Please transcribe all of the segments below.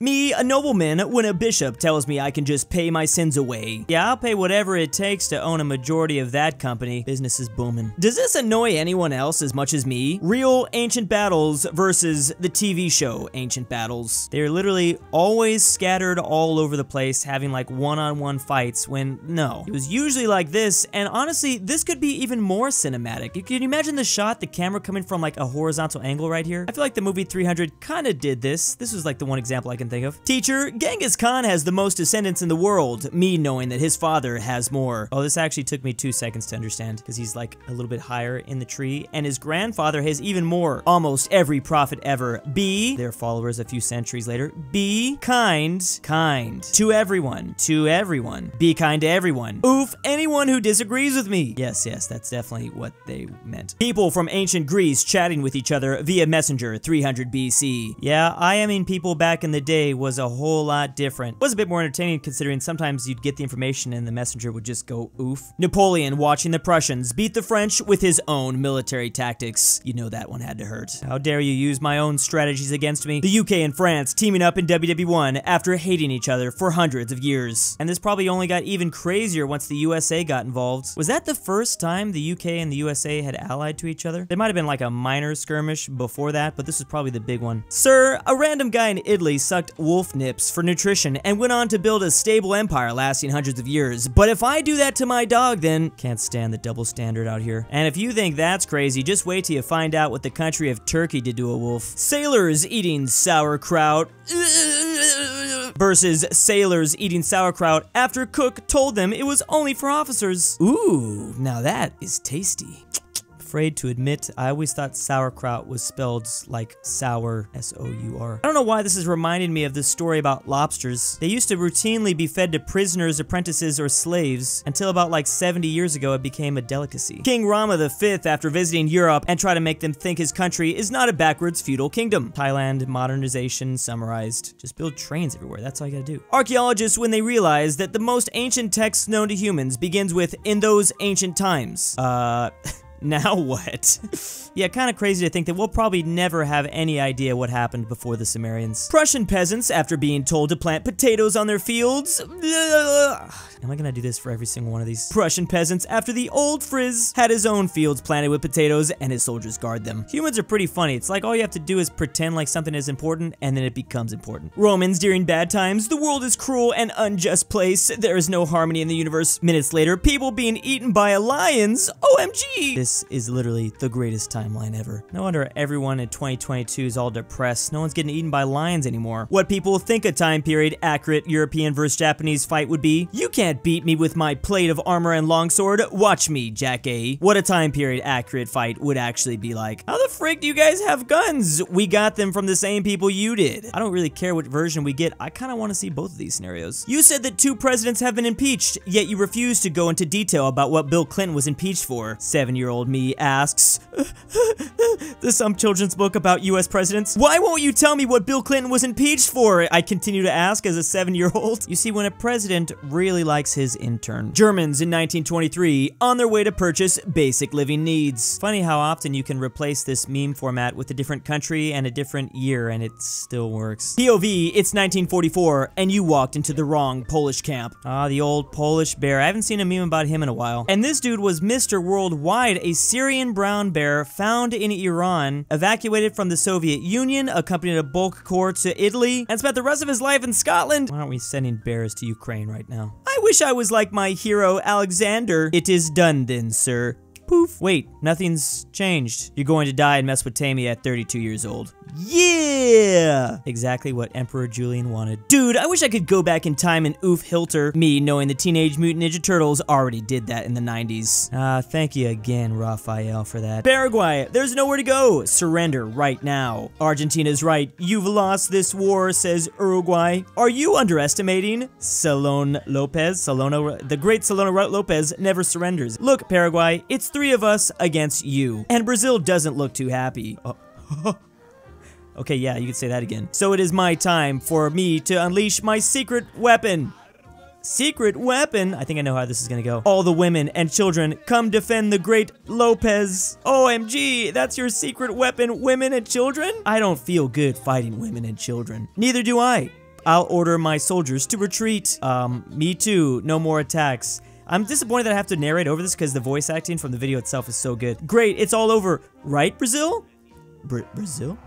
Me, a nobleman, when a bishop tells me I can just pay my sins away. Yeah, I'll pay whatever it takes to own a majority of that company. Business is booming. Does this annoy anyone else as much as me? Real Ancient Battles versus the TV show Ancient Battles. They're literally always scattered all over the place, having like one-on-one fights when, no. It was usually like this, and honestly, this could be even more cinematic. Can You imagine the shot, the camera coming from like a horizontal angle right here? I feel like the movie 300 kind of did this. This was like the one example I can think of. Teacher, Genghis Khan has the most descendants in the world, me knowing that his father has more. Oh, this actually took me two seconds to understand, because he's like a little bit higher in the tree, and his grandfather has even more. Almost every prophet ever. Be their followers a few centuries later. Be kind, kind. To everyone, to everyone. Be kind to everyone. Oof, anyone who disagrees with me. Yes, yes, that's definitely what they meant. People from ancient Greece chatting with each other via messenger 300 BC. Yeah, I mean people back in the day was a whole lot different. It Was a bit more entertaining considering sometimes you'd get the information and the messenger would just go oof. Napoleon watching the Prussians beat the French with his own military tactics. You know that one had to hurt. How dare you use my own strategies against me? The UK and France teaming up in WW1 after hating each other for hundreds of years. And this probably only got even crazier once the USA got involved. Was that the first time the UK and the USA had allied to each other? There might have been like a minor skirmish before that, but this was probably the big one. Sir, a random guy in Italy sucked wolf nips for nutrition and went on to build a stable empire lasting hundreds of years. But if I do that to my dog, then can't stand the double standard out here. And if you think that's crazy, just wait till you find out what the country of Turkey did to a wolf. Sailors eating sauerkraut versus sailors eating sauerkraut after Cook told them it was only for officers. Ooh, now that is tasty afraid to admit, I always thought sauerkraut was spelled like sour, S-O-U-R. I don't know why this is reminding me of this story about lobsters. They used to routinely be fed to prisoners, apprentices, or slaves until about like 70 years ago it became a delicacy. King Rama V, after visiting Europe and try to make them think his country is not a backwards feudal kingdom. Thailand, modernization, summarized. Just build trains everywhere, that's all you gotta do. Archaeologists, when they realize that the most ancient text known to humans begins with, in those ancient times. Uh... Now what? yeah, kind of crazy to think that we'll probably never have any idea what happened before the Sumerians. Prussian peasants, after being told to plant potatoes on their fields. Am I gonna do this for every single one of these? Prussian peasants, after the old Fritz had his own fields planted with potatoes and his soldiers guard them. Humans are pretty funny. It's like all you have to do is pretend like something is important and then it becomes important. Romans, during bad times, the world is cruel and unjust place. There is no harmony in the universe. Minutes later, people being eaten by a lions. OMG! This is literally the greatest timeline ever. No wonder everyone in 2022 is all depressed. No one's getting eaten by lions anymore. What people think a time period accurate European versus Japanese fight would be, you can't beat me with my plate of armor and longsword. Watch me, Jack A. What a time period accurate fight would actually be like. How the frick do you guys have guns? We got them from the same people you did. I don't really care what version we get. I kind of want to see both of these scenarios. You said that two presidents have been impeached, yet you refuse to go into detail about what Bill Clinton was impeached for. Seven-year-old me asks, the Some Children's book about US presidents. Why won't you tell me what Bill Clinton was impeached for? I continue to ask as a seven-year-old. You see, when a president really likes his intern. Germans in 1923 on their way to purchase basic living needs. Funny how often you can replace this meme format with a different country and a different year and it still works. POV, it's 1944 and you walked into the wrong Polish camp. Ah, the old Polish bear. I haven't seen a meme about him in a while. And this dude was Mr. Worldwide, a Syrian brown bear found in Iran, evacuated from the Soviet Union, accompanied a bulk corps to Italy, and spent the rest of his life in Scotland. Why aren't we sending bears to Ukraine right now? I wish I was like my hero, Alexander. It is done then, sir. Poof. Wait, nothing's changed. You're going to die in Mesopotamia at 32 years old. Yeah! Exactly what Emperor Julian wanted. Dude, I wish I could go back in time and oof Hilter. Me knowing the Teenage Mutant Ninja Turtles already did that in the 90s. Ah, uh, thank you again, Raphael, for that. Paraguay, there's nowhere to go. Surrender right now. Argentina's right. You've lost this war, says Uruguay. Are you underestimating? Salon Lopez, Solano, the great Solano Lopez never surrenders. Look, Paraguay, it's three of us against you. And Brazil doesn't look too happy. Oh. Okay, yeah, you can say that again. So it is my time for me to unleash my secret weapon. Secret weapon? I think I know how this is gonna go. All the women and children, come defend the great Lopez. OMG, that's your secret weapon, women and children? I don't feel good fighting women and children. Neither do I. I'll order my soldiers to retreat. Um, me too. No more attacks. I'm disappointed that I have to narrate over this because the voice acting from the video itself is so good. Great, it's all over. Right, Brazil? Br Brazil?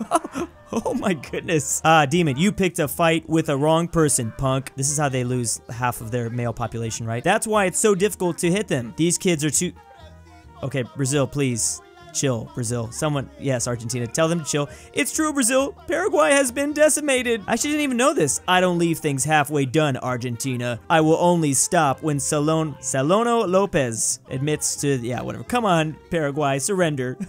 oh my goodness. Ah, Demon, you picked a fight with a wrong person, punk. This is how they lose half of their male population, right? That's why it's so difficult to hit them. These kids are too... Okay, Brazil, please. Chill, Brazil. Someone, yes, Argentina, tell them to chill. It's true, Brazil. Paraguay has been decimated. I didn't even know this. I don't leave things halfway done, Argentina. I will only stop when Salon Salono Lopez admits to, yeah, whatever. Come on, Paraguay, surrender.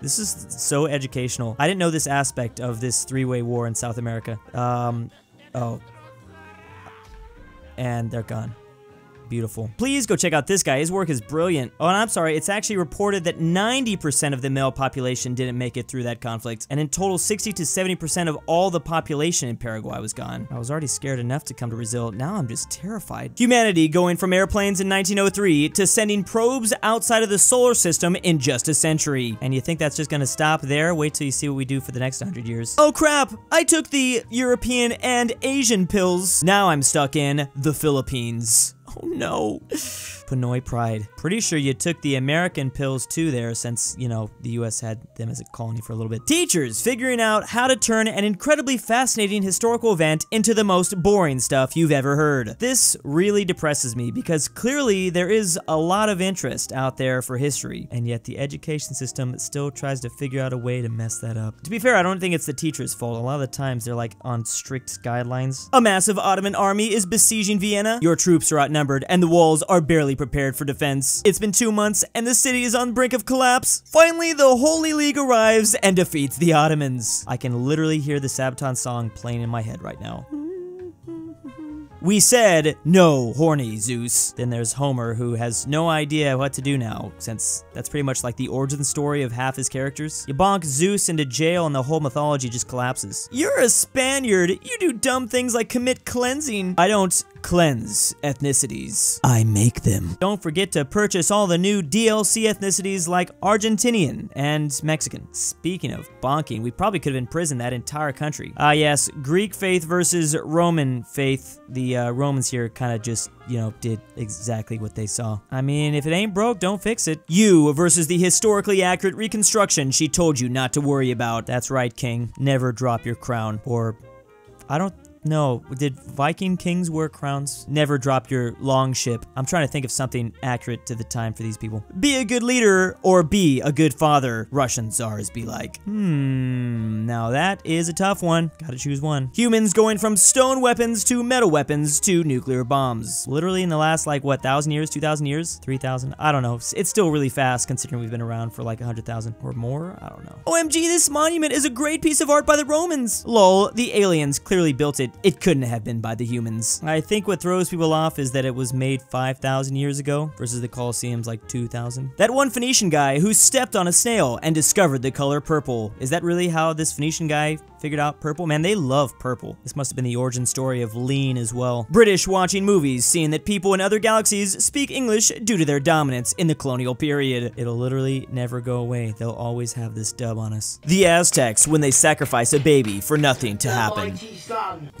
This is so educational. I didn't know this aspect of this three-way war in South America. Um, oh. And they're gone. Beautiful. Please go check out this guy. His work is brilliant. Oh, and I'm sorry. It's actually reported that 90% of the male population didn't make it through that conflict. And in total, 60 to 70% of all the population in Paraguay was gone. I was already scared enough to come to Brazil. Now I'm just terrified. Humanity going from airplanes in 1903 to sending probes outside of the solar system in just a century. And you think that's just gonna stop there? Wait till you see what we do for the next 100 years. Oh crap! I took the European and Asian pills. Now I'm stuck in the Philippines. Oh no. Pinoy Pride. Pretty sure you took the American pills too there since, you know, the US had them as a colony for a little bit. Teachers figuring out how to turn an incredibly fascinating historical event into the most boring stuff you've ever heard. This really depresses me because clearly there is a lot of interest out there for history, and yet the education system still tries to figure out a way to mess that up. To be fair, I don't think it's the teacher's fault. A lot of the times they're like on strict guidelines. A massive Ottoman army is besieging Vienna. Your troops are outnumbered and the walls are barely prepared for defense. It's been two months and the city is on the brink of collapse. Finally, the Holy League arrives and defeats the Ottomans. I can literally hear the Sabaton song playing in my head right now. We said, no, horny Zeus. Then there's Homer, who has no idea what to do now, since that's pretty much like the origin story of half his characters. You bonk Zeus into jail and the whole mythology just collapses. You're a Spaniard. You do dumb things like commit cleansing. I don't cleanse ethnicities. I make them. Don't forget to purchase all the new DLC ethnicities like Argentinian and Mexican. Speaking of bonking, we probably could have imprisoned that entire country. Ah yes, Greek faith versus Roman faith. The uh, Romans here kind of just, you know, did exactly what they saw. I mean, if it ain't broke, don't fix it. You versus the historically accurate reconstruction she told you not to worry about. That's right, King. Never drop your crown. Or I don't no, did Viking kings wear crowns? Never drop your long ship. I'm trying to think of something accurate to the time for these people. Be a good leader or be a good father, Russian czars be like. Hmm, now that is a tough one. Gotta choose one. Humans going from stone weapons to metal weapons to nuclear bombs. Literally in the last, like, what, 1,000 years, 2,000 years, 3,000? I don't know. It's still really fast considering we've been around for like a 100,000 or more. I don't know. OMG, this monument is a great piece of art by the Romans. Lol, the aliens clearly built it it couldn't have been by the humans. I think what throws people off is that it was made 5,000 years ago versus the Colosseum's like 2,000. That one Phoenician guy who stepped on a snail and discovered the color purple. Is that really how this Phoenician guy figured out purple? Man, they love purple. This must have been the origin story of lean as well. British watching movies, seeing that people in other galaxies speak English due to their dominance in the colonial period. It'll literally never go away. They'll always have this dub on us. The Aztecs, when they sacrifice a baby for nothing to happen.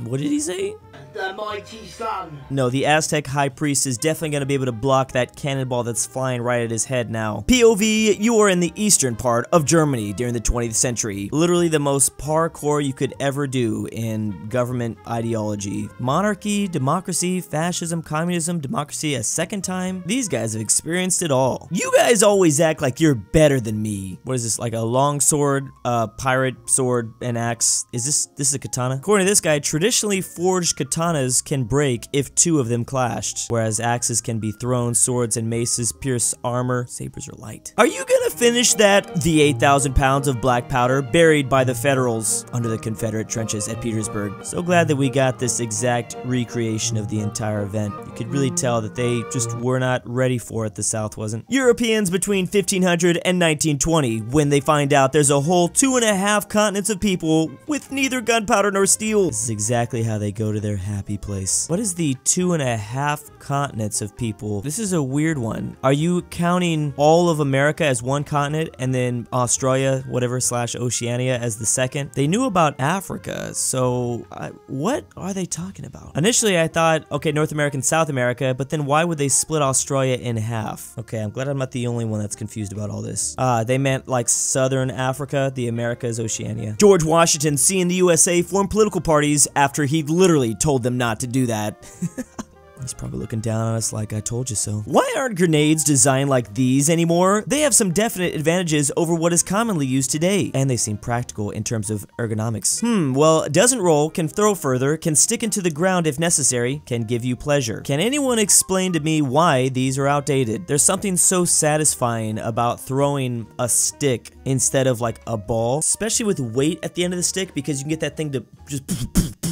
What did he say? The mighty sun. No, the Aztec High Priest is definitely going to be able to block that cannonball that's flying right at his head now. POV, you are in the eastern part of Germany during the 20th century. Literally the most parkour you could ever do in government ideology. Monarchy, democracy, fascism, communism, democracy a second time. These guys have experienced it all. You guys always act like you're better than me. What is this, like a long sword, a pirate sword, and axe? Is this, this is a katana? According to this guy, traditionally forged katana katanas can break if two of them clashed, whereas axes can be thrown, swords and maces pierce armor, sabers are light. Are you gonna finish that? The 8,000 pounds of black powder buried by the Federals under the Confederate trenches at Petersburg. So glad that we got this exact recreation of the entire event. You could really tell that they just were not ready for it, the South wasn't. Europeans between 1500 and 1920, when they find out there's a whole two and a half continents of people with neither gunpowder nor steel. This is exactly how they go to their happy place. What is the two and a half continents of people? This is a weird one. Are you counting all of America as one continent and then Australia, whatever, slash Oceania as the second? They knew about Africa, so I, what are they talking about? Initially, I thought, okay, North America and South America, but then why would they split Australia in half? Okay, I'm glad I'm not the only one that's confused about all this. Uh, they meant like Southern Africa, the Americas, Oceania. George Washington seeing the USA form political parties after he literally told them not to do that. He's probably looking down on us like I told you so. Why aren't grenades designed like these anymore? They have some definite advantages over what is commonly used today, and they seem practical in terms of ergonomics. Hmm, well, doesn't roll, can throw further, can stick into the ground if necessary, can give you pleasure. Can anyone explain to me why these are outdated? There's something so satisfying about throwing a stick instead of like a ball, especially with weight at the end of the stick because you can get that thing to just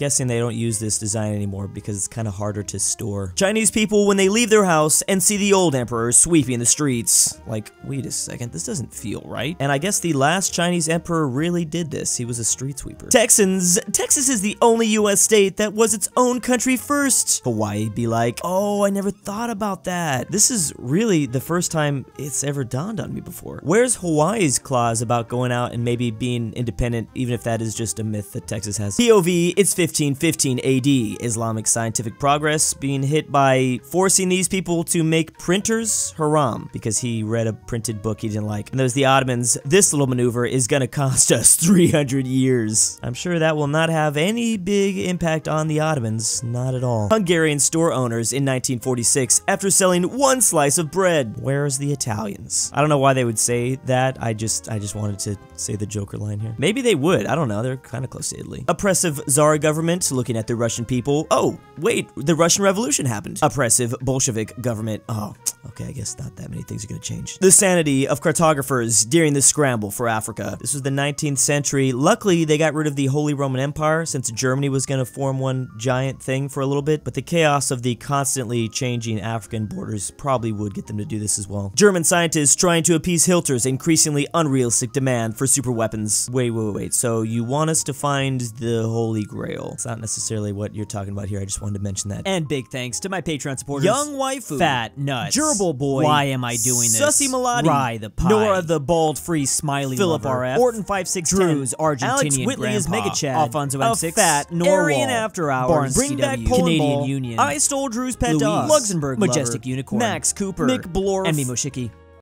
Guessing they don't use this design anymore because it's kind of harder to store. Chinese people, when they leave their house and see the old emperor sweeping the streets, like, wait a second, this doesn't feel right. And I guess the last Chinese emperor really did this. He was a street sweeper. Texans, Texas is the only US state that was its own country first. Hawaii be like, oh, I never thought about that. This is really the first time it's ever dawned on me before. Where's Hawaii's clause about going out and maybe being independent, even if that is just a myth that Texas has? POV, it's 1515 AD, Islamic scientific progress being hit by forcing these people to make printers haram because he read a printed book he didn't like. And there's the Ottomans. This little maneuver is gonna cost us 300 years. I'm sure that will not have any big impact on the Ottomans, not at all. Hungarian store owners in 1946 after selling one slice of bread. Where's the Italians? I don't know why they would say that. I just I just wanted to say the Joker line here. Maybe they would. I don't know. They're kind of close to Italy. Oppressive Tsar government looking at the Russian people. Oh, wait, the Russian Revolution happened. Oppressive Bolshevik government. Oh, okay, I guess not that many things are gonna change. The sanity of cartographers during the scramble for Africa. This was the 19th century. Luckily, they got rid of the Holy Roman Empire since Germany was gonna form one giant thing for a little bit, but the chaos of the constantly changing African borders probably would get them to do this as well. German scientists trying to appease Hitler's increasingly unrealistic demand for super weapons. Wait, wait, wait. So you want us to find the Holy Grail? It's not necessarily what you're talking about here. I just wanted to mention that. And big thanks to my Patreon supporters. Young waifu. Fat Nuts. Gerbil Boy. Why am I doing this? Sussy Malati. Rye the Pie. Nora the bald free smiley Philipp lover. RF. ortin 5610. Drew's Argentinian Alex Whitley is grandpa. Mega Chad. Alfonzo A M6. Fat Narwhal. After Hours. Barnes Bring back CW. Poland Canadian Ball. Union. I stole Drew's pet Louise. dog. Luxembourg Majestic Lover. Unicorn. Max Cooper. McBlorf. Envy Moshiki.